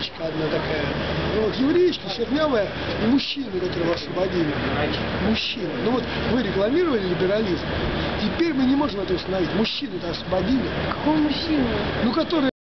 евреечка одна такая. Ну вот евреечка, чернявая, и которые которого освободили. Мужчина. Ну вот вы рекламировали либерализм. Теперь мы не можем это установить. Мужчину-то освободили. Какого мужчину? Ну, который